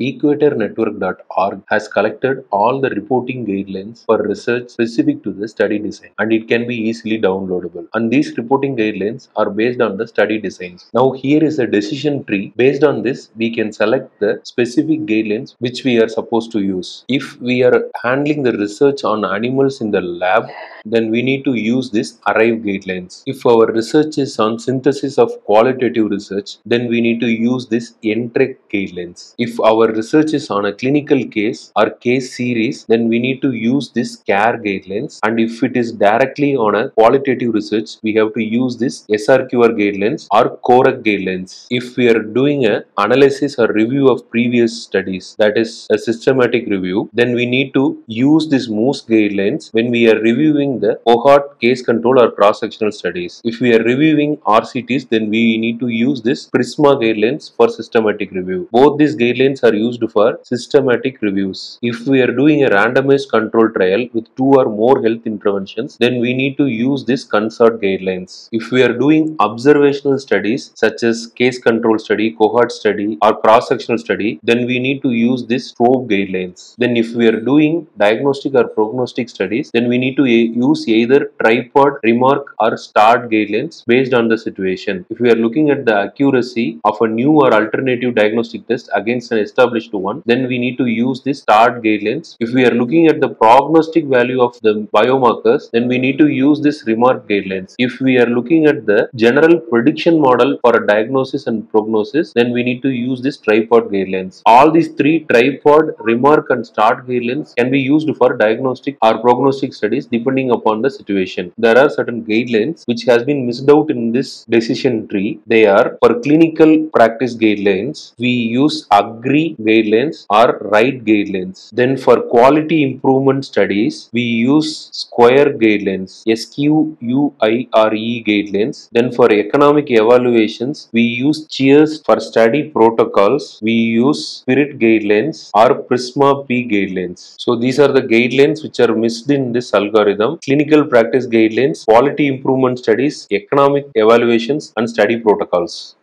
equatornetwork.org has collected all the reporting guidelines for research specific to the study design and it can be easily downloadable. And these reporting guidelines are based on the study designs. Now here is a decision tree. Based on this, we can select the specific guidelines which we are supposed to use. If we are handling the research on animals in the lab, then we need to use this arrive guidelines. If our research is on synthesis of qualitative research, then we need to use this ENTREQ guidelines. If our research is on a clinical case or case series, then we need to use this CARE guidelines. And if it is directly on a qualitative research, we have to use this SRQR guidelines or COREQ guidelines. If we are doing a analysis or review of previous studies, that is a systematic review, then we need to use this MOOSE guidelines when we are reviewing the cohort case control or cross-sectional studies. If we are reviewing RCTs, then we need to use this PRISMA guidelines for systematic review. Both these guidelines are used for systematic reviews. If we are doing a randomized control trial with two or more health interventions, then we need to use this CONSORT guidelines. If we are doing observational studies such as case control study, cohort study or cross-sectional study, then we need to use this STROBE guidelines. Then if we are doing diagnostic or prognostic studies, then we need to use either tripod, remark or STARD guidelines based on the situation. If we are looking at the accuracy of a new or alternative diagnostic test against an established one, then we need to use the STARD guidelines. If we are looking at the prognostic value of the biomarkers, then we need to use this remark guidelines. If we are looking at the general prediction model for a diagnosis and prognosis, then we need to use this tripod guidelines. All these three tripod, remark and STARD guidelines can be used for diagnostic or prognostic studies depending upon the situation. There are certain guidelines which has been missed out in this decision tree. They are for clinical practice guidelines, we use AGREE guidelines or RIGHT guidelines. Then for quality improvement studies, we use square guidelines, S-Q-U-I-R-E guidelines. Then for economic evaluations, we use CHEERS for study protocols. We use SPIRIT guidelines or PRISMA P guidelines. So these are the guidelines which are missed in this algorithm. Clinical practice guidelines, quality improvement studies, economic evaluations and study protocols.